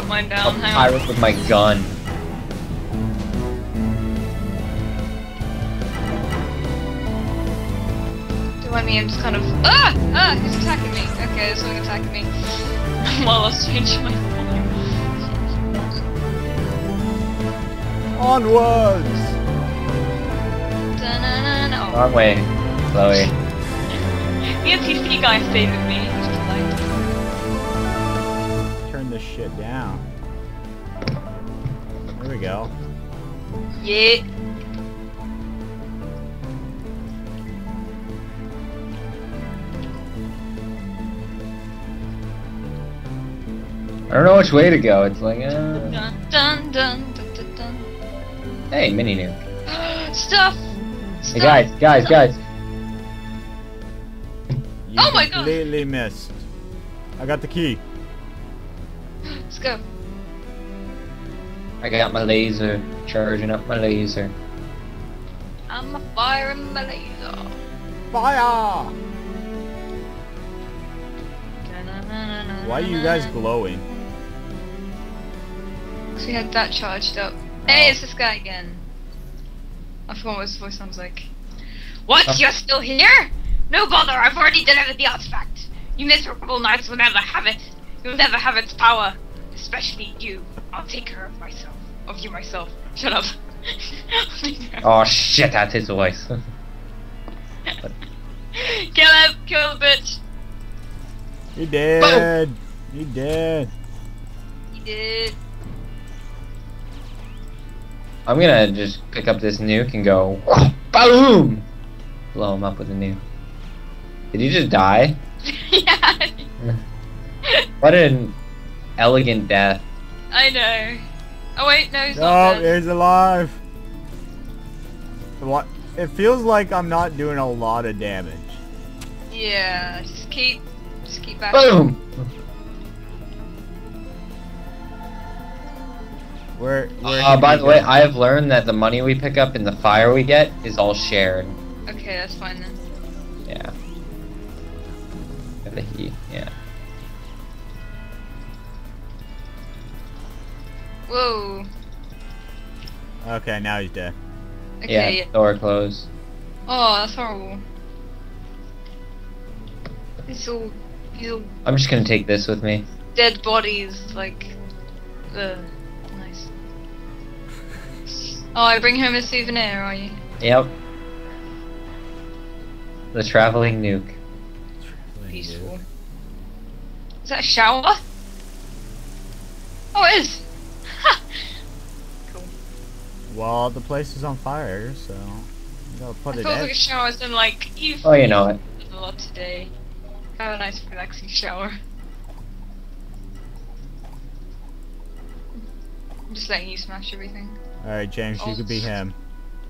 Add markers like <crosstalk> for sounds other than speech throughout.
put mine A down. Hang on. pirate with my gun. Don't mind me, I'm just kind of. Ah! Ah! He's attacking me. Okay, there's someone attacking me. <laughs> While I was changing my form. Onwards! Oh, Wrong way, Chloe. the NPC guy stayed with me. This shit down. There we go. Yeah. I don't know which way to go. It's like, uh... Dun dun dun dun dun dun. Hey, mini nuke. <gasps> Stuff! Hey Stuff! guys, guys, guys. You Oh my God. completely missed. I got the key. Let's go. I got my laser, charging up my laser. I'm firing my laser. Fire! Why are you guys glowing? Because we had that charged up. Oh. Hey, it's this guy again. I forgot what his voice sounds like. What? Oh. You're still here? No bother, I've already delivered the artifact. You miserable knights will never have it. You'll never have its power. Especially you. I'll take care of myself. Of you myself. Shut up. <laughs> Oh shit, that's his voice. <laughs> Kill him! Kill the bitch! He did. He did. He did. I'm gonna just pick up this nuke and go <laughs> boom, blow him up with a nuke. Did you just die? yeah, What an elegant death. I know. Oh wait, no, he's No, not dead. he's alive. What? It feels like I'm not doing a lot of damage. Yeah, just keep, just keep back. Boom. Where? where Uh, by the way. I have learned that the money we pick up and the fire we get is all shared. Okay, that's fine then. Yeah. The heat. Yeah. Whoa. Okay, now he's dead. Okay. Yeah. Door closed. Oh, that's horrible. It's all, these all I'm just gonna take this with me. dead bodies, like, uh, nice. Oh, I bring home a souvenir, are you? Yep. The traveling nuke. Peaceful. Is that a shower? Oh, it is! Ha! Cool. Well, the place is on fire, so you gotta put I it thought out. like a shower as in like, you've Oh, you know it. done a lot today. Have a nice relaxing shower. I'm just letting you smash everything. All right, James, you could be him.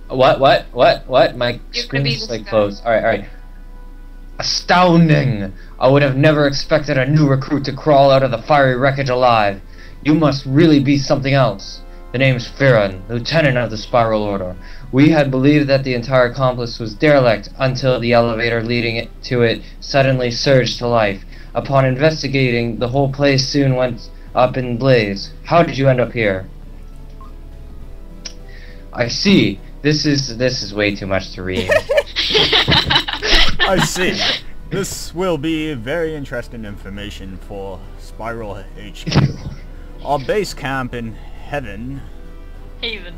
What? What? What? What? My You're gonna be screen's like guy. closed. All right. All right. Astounding! I would have never expected a new recruit to crawl out of the fiery wreckage alive. You must really be something else. The name's Firan, lieutenant of the Spiral Order. We had believed that the entire complex was derelict until the elevator leading it to it suddenly surged to life. Upon investigating, the whole place soon went up in blaze. How did you end up here? I see. This is this is way too much to read. <laughs> I <laughs> see. This will be very interesting information for Spiral HQ. Our base camp in heaven. Haven.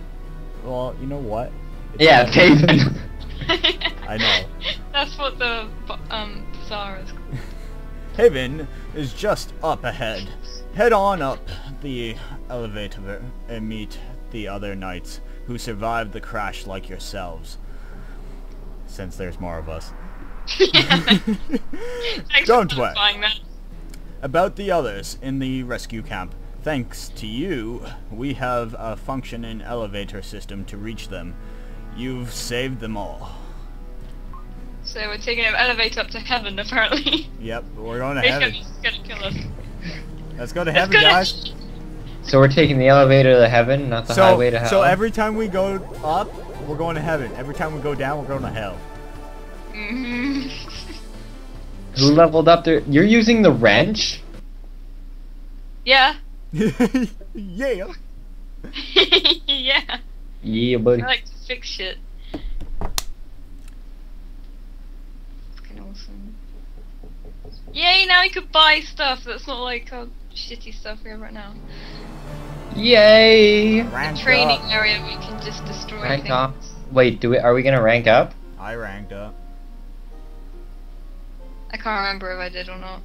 Well, you know what? It's yeah, not- Taven. <laughs> I know. That's what the bu- um bazaar is called. <laughs> Haven is just up ahead. Head on up the elevator and meet the other knights who survived the crash like yourselves. Since there's more of us. <laughs> Don't worry. About the others in the rescue camp. Thanks to you, we have a functioning elevator system to reach them. You've saved them all. So we're taking an elevator up to heaven, apparently. <laughs> Yep, we're going to heaven. he's gonna kill us. Let's go to heaven, gonna- guys. <laughs> So we're taking the elevator to heaven, not the So, highway to hell. so every time we go up, we're going to heaven. Every time we go down, we're going to hell. Mhm. <laughs> Who leveled up there? You're using the wrench. yeah. <laughs> <laughs> yeah. yeah. Yeah, buddy. I like to fix shit. Fucking awesome. Yay, now we could buy stuff that's not like our shitty stuff we have right now. Yay! Rank Training up. area we can just destroy Rank things. up. Wait, do we? Are we gonna rank up? I ranked up. I can't remember if I did or not.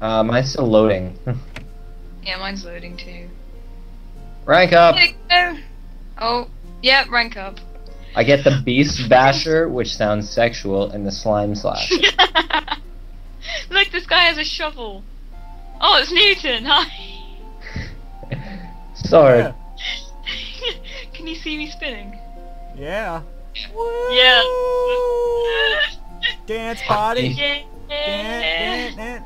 Uh, mine's still loading. <laughs> Yeah, mine's loading too. rank up. Here we. Oh, yeah, rank up. I get the Beast <laughs> Basher, which sounds sexual, and the Slime Slash. <laughs> Look, this guy has a shovel. Oh, it's Newton. Hi. <laughs> Sword. Can you see me spinning? Yeah. Yeah. Dance party. Yeah. Dance, dance, dance, dance.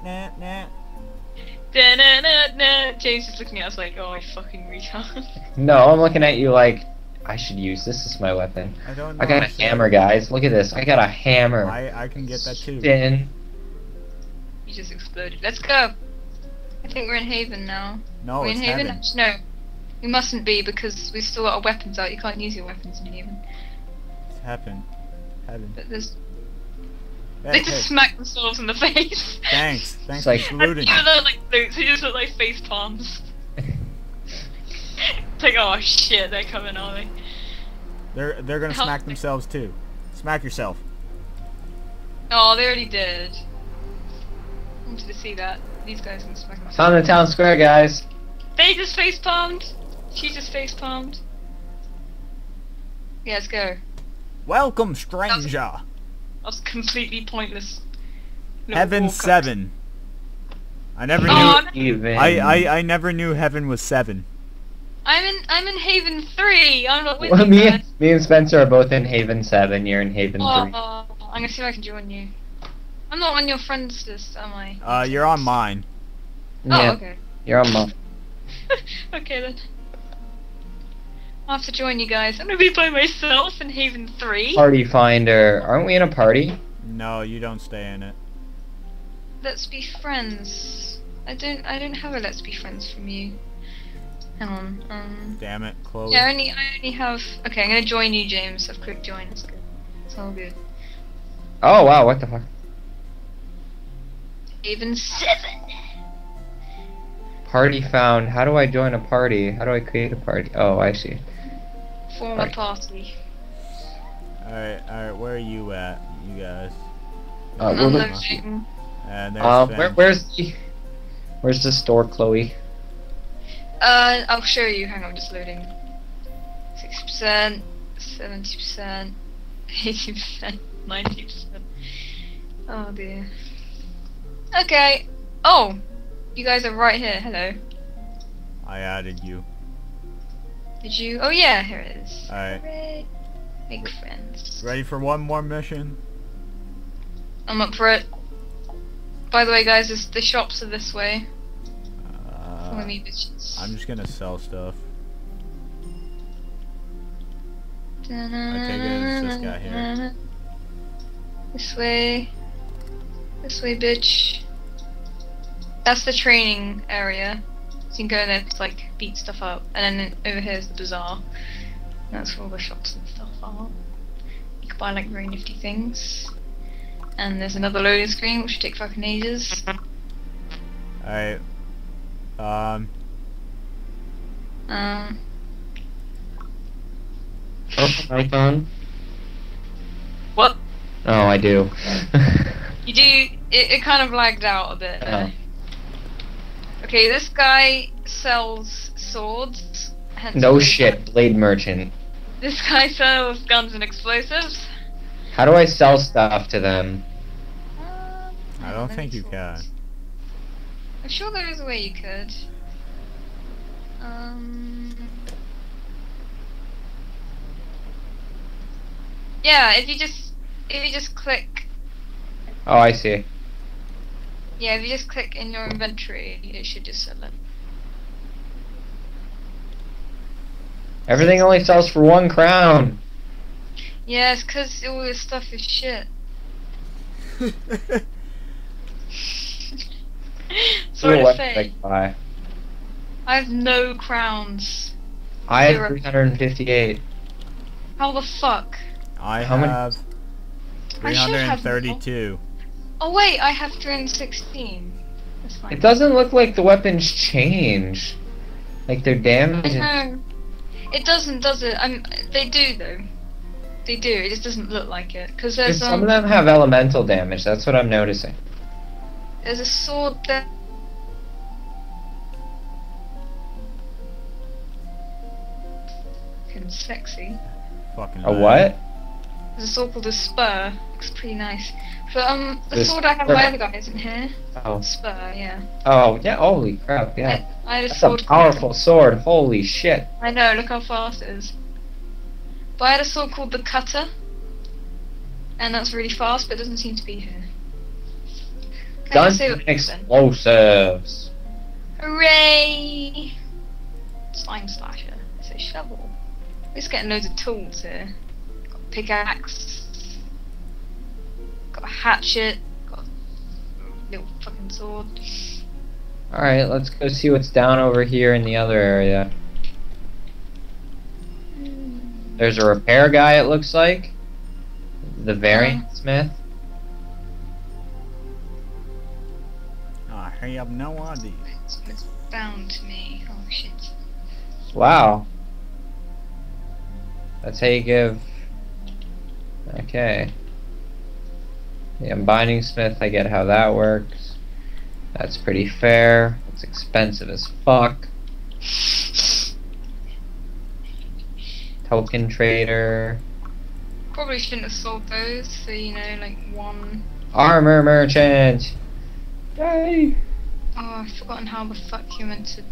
James is looking at us like, oh, I fucking retard. <laughs> No, I'm looking at you like I should use this as my weapon. I don't know. I got a hammer, guys. Look at this. I got a hammer. I I can get that too. Spin. You just exploded. Let's go. I think we're in Haven now. No, we're it's in Haven? heaven. No. We mustn't be because we've still got our weapons out. You can't use your weapons in Haven. It's heaven. Heaven. But there's Hey, they hey, just smack themselves in the <laughs> face. Thanks. Thanks like- for And saluting. even though like boots, they just look like face palms. <laughs> it's like, oh shit, they're coming, are they? They're they're gonna Help smack me. themselves too. Smack yourself. Oh, they already did. I wanted to see that. These guys can smack It's themselves. on the town square, guys. They just face palmed. She just face palmed. Yeah, let's go. Welcome, stranger. That was completely pointless. Little Heaven walk-ups. seven. I never knew. Oh, no. Even. I, I I never knew heaven was seven. I'm in I'm in Haven three. I'm not with Well, you me, guys. and, me and Spencer are both in Haven 7. You're in Haven 3. Oh, I'm gonna see if I can join you. I'm not on your friends list, am I? Uh, you're on mine. Oh, okay. you're on my. <laughs> <laughs> okay then. I'll have to join you guys. I'm gonna be by myself in Haven 3. Party Finder. Aren't we in a party? No, you don't stay in it. Let's be friends. I don't I don't have a let's be friends from you. Hang on. Um Damn it, Chloe. Yeah, I only I only have okay, I'm gonna join you, James. I've clicked join, it's good. It's all good. Oh, wow, what the fuck? Haven seven. Party found. How do I join a party? How do I create a party? Oh, I see. Form a Right. party. Alright, alright, where are you at, you guys? Uh, I'm we're Uh, loading. And there's Uh, where, where's the, where's the store, Chloe? Uh I'll show you, hang on, I'm just loading. Sixty percent, seventy percent, eighty percent, ninety percent. Oh dear. Okay. Oh! You guys are right here, hello. I added you. Did you oh yeah, here it is. Alright. Hooray. Make friends. Ready for one more mission? I'm up for it. By the way, guys, this, the shops are this way. Follow Uh, me, bitches. I'm just gonna sell stuff. It's this guy here. This way. This way, bitch. That's the training area. So you can go in there to like beat stuff up. And then over here is the bazaar. And that's where all the shops and stuff are. You can buy like very nifty things. And there's another loading screen which will take fucking ages. Alright. Um, Um, Oh, my phone? what? Oh, I do. You do. It, it kind of lagged out a bit. Oh. Okay, this guy sells swords. no shit, Blade Merchant. This guy sells guns and explosives. How do I sell stuff to them? Um, I don't think you sort can. I'm sure there is a way you could. Um. Yeah, if you just if you just click Oh, I see. Yeah, if you just click in your inventory, it should just sell it. Everything only sells for one crown. Yeah, it's because all this stuff is shit. <laughs> <laughs> Sorry Ooh, to say. I have no crowns. I have Zero. 358. How the fuck? I How many- have I have 332. Oh wait, I have 316. That's. It doesn't look like the weapons change. Like their damage. I is- know. It doesn't, does it? Um, they do though. They do. It just doesn't look like it. Because there's Some um, of them have elemental damage. That's what I'm noticing. there's a sword there. Fucking sexy. Fucking A lit. what? There's a sword called a spur. Looks pretty nice. But um, the This- sword I have my other guy isn't here. Oh. Spur, yeah. Oh, yeah. Holy crap! Yeah. I, I had a That's a sword. called- powerful sword. Holy shit. I know, look how fast it is. But I had a sword called the Cutter, and that's really fast, but it doesn't seem to be here. Guns and explosives. Hooray! Slime slasher. It's a shovel. We're just getting loads of tools here. Got pickaxe. Got a hatchet. Got a little fucking sword. Alright, let's go see what's down over here in the other area. There's a repair guy, it looks like. The variant uh-huh. smith. I have no idea. It's bound to me. Oh shit. Wow. That's how you give. Okay. Yeah, I'm binding smith. I get how that works. That's pretty fair. It's expensive as fuck. Token trader. Probably shouldn't have sold those, so you know, like one Armor merchant. Yay! Oh, I've forgotten how the fuck you meant to.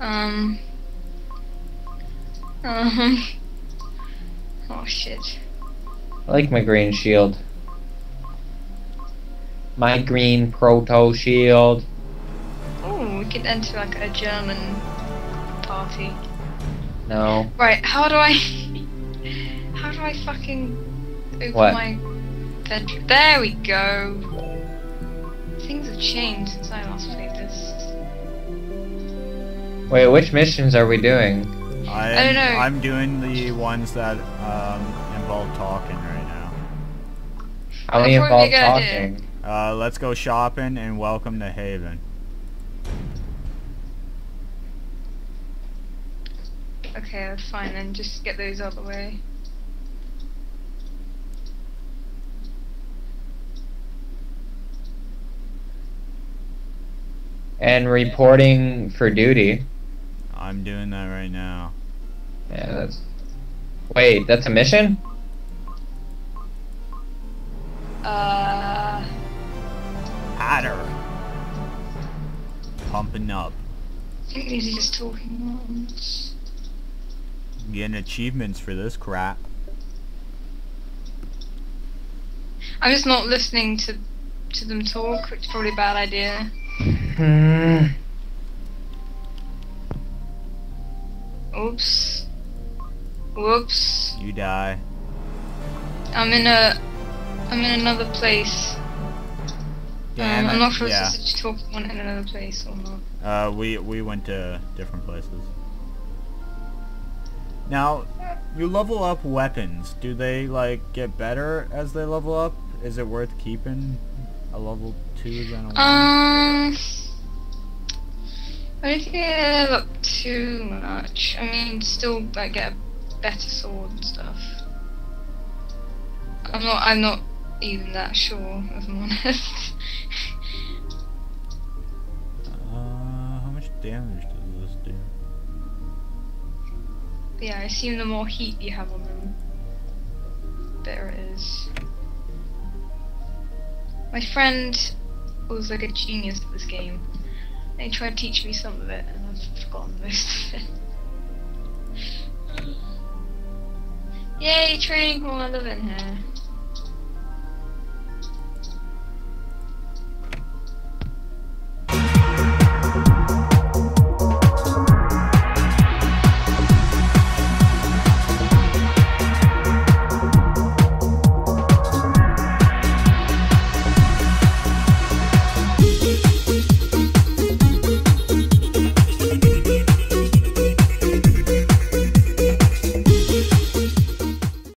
Um. Um. <laughs> Oh shit. I like my green shield. My green proto shield. Oh, we could enter like a German party. No. Right, how do I. <laughs> How do I fucking open What? my venture? There we go! Things have changed since I last played this. Wait, which missions are we doing? I, I don't know. I'm doing the ones that um, involve talking right now. How many That'd involve be a good idea. talking? Uh, let's go shopping and welcome to Haven. Okay, that's fine then, just get those out of the way. And reporting for duty. I'm doing that right now. Yeah, that's. Wait, that's a mission? Uh. Hatter. Pumping up. I think these just talking ones. Getting achievements for this crap. I'm just not listening to to them talk, which is probably a bad idea. Oops. Whoops. You die. I'm in a I'm in another place. Damn um, I'm not sure yeah. if this is talking one in another place or not. Uh, we we went to different places. Now, you level up weapons. Do they like get better as they level up? Is it worth keeping a level two than a one? Um I don't think up too much. I mean still like get a better sword and stuff. I'm not I'm not even that sure if I'm <laughs> honest. Uh, how much damage does this do? But yeah, I assume the more heat you have on them, better it is. My friend was like a genius at this game. They tried to teach me some of it, and I've forgotten most of it. <laughs> Yay, training hall, I live in here.